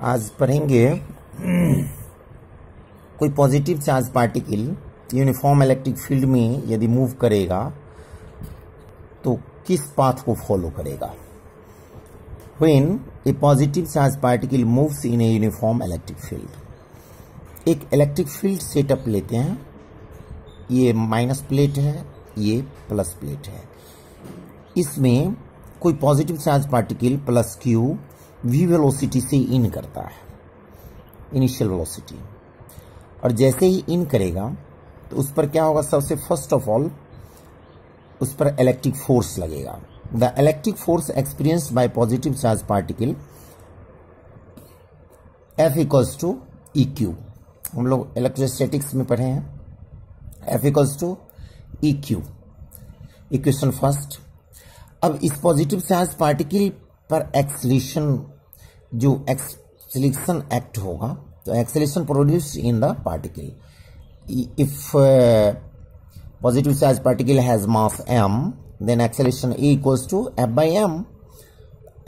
आज पढ़ेंगे। कोई positive charge particle uniform electric field में यदि मूव करेगा तो किस पाथ को फॉलो करेगा? When a positive charge particle moves in a uniform electric field एक इलेक्ट्रिक फ़ील्ड सेटअप लेते हैं। ये माइनस प्लेट है, ये प्लस प्लेट है। इसमें कोई positive charge particle plus q v velocity से इन करता है इनिशियल वेलोसिटी और जैसे ही इन करेगा तो उस पर क्या होगा? सबसे फ़र्स्ट ऑफ़ ऑल उस पर इलेक्ट्रिक फोर्स लगेगा। The electric force experienced by positive charge particle F equals to E Q हम लोग इलेक्ट्रोस्टैटिक्स में पढ़े हैं। F equals to E Q equation first अब इस पॉजिटिव चार्ज पार्टिकल पर एक्सलेशन, जो एक्सलेशन एक्ट होगा तो acceleration produce in the particle if positive charge particle has mass m, then acceleration e equals to f by m,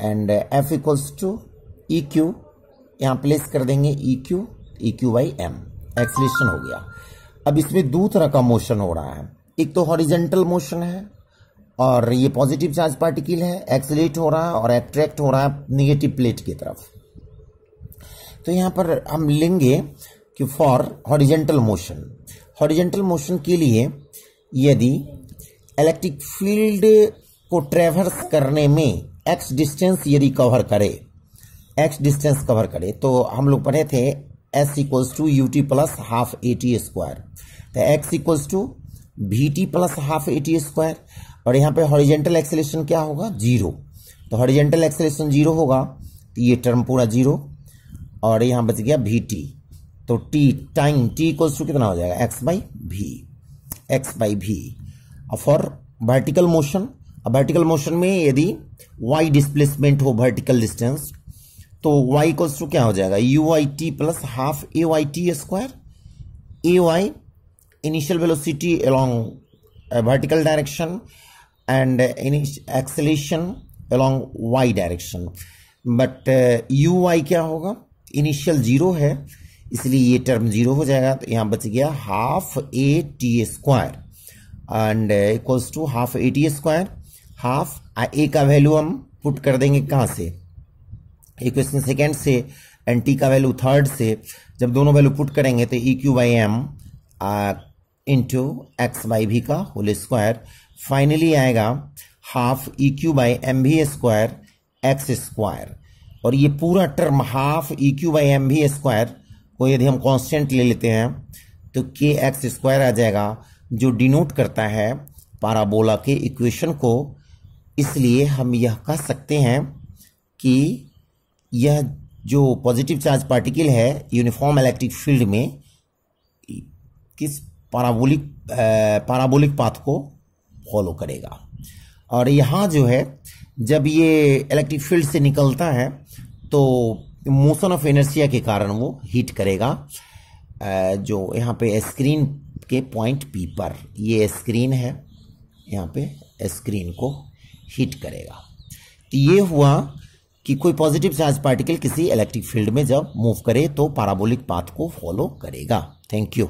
and f equals to eq यहाँ place कर देंगे eq eq by m. Acceleration हो गया। अब इसमें दो तरह का मोशन हो रहा है। एक तो हॉरिजेंटल मोशन है। और ये पॉजिटिव चार्ज पार्टिकल है एक्सलेट हो रहा है और एट्रैक्ट हो रहा है निगेटिव प्लेट की तरफ़। तो यहाँ पर हम लेंगे कि for horizontal motion horizontal motion के लिए यदि इलेक्ट्रिक फ़ील्ड को ट्रेवर्स करने में एक्स डिस्टेंस यदि कवर करे एक्स डिस्टेंस कवर करे तो हम लोग पढ़े थे S equals to U T plus half A T square तो X equals to V T plus half A T square और यहाँ पे हॉरिजेंटल एक्सेलेशन क्या होगा? ज़ीरो तो हॉरिजेंटल एक्सेलेशन ज़ीरो होगा तो ये टर्म पूरा ज़ीरो और यहाँ बच गया वी टी तो T time T equals to कितना हो जाएगा? X by V X by V for vertical motion अब वर्टिकल मोशन में यदि वाई डिस्प्लेसमेंट हो वर्टिकल डिस्टेंस तो वाई इक्वल्स टू क्या हो जाएगा? U I T plus half A Y T square A Y initial velocity along vertical direction and acceleration along Y direction but U Y क्या होगा? Initial zero है, इसलिए ये term zero हो जाएगा। तो यहाँ बच गया half A T square and equals to half A T square half A का वैल्यू हम पुट कर देंगे कहाँ से? इक्वेशन सेकेंड से एंड टी का वैल्यू थर्ड से। जब दोनों वैल्यू पुट करेंगे तो E Q by M into X by V का होल स्क्वायर फाइनली आएगा half E Q by M V square X square. और ये पूरा term half E Q by M V square को यदि हम कांस्टेंट ले लेते हैं तो के एक्स स्क्वायर आ जाएगा, जो डिनोट करता है पाराबोला के इक्वेशन को। इसलिए हम यह कह सकते हैं कि यह जो पॉजिटिव चार्ज पार्टिकल है यूनिफॉर्म इलेक्ट्रिक फ़ील्ड में, किस पाराबोलिक पाराबोलिक पाथ को फॉलो करेगा। और यहाँ जो है, जब ये इलेक्ट्रिक फ़ील्ड से निकलता है तो मोशन ऑफ़ इनर्सिया के कारण वो हीट करेगा। जो यहाँ पे स्क्रीन के पॉइंट पी पर, ये स्क्रीन है, यहाँ पे स्क्रीन को हीट करेगा। तो ये हुआ कि कोई पॉजिटिव चार्ज पार्टिकल किसी इलेक्ट्रिक फ़ील्ड में जब मूव करे तो पाराबोलिक पाथ को फॉलो करेगा। Thank you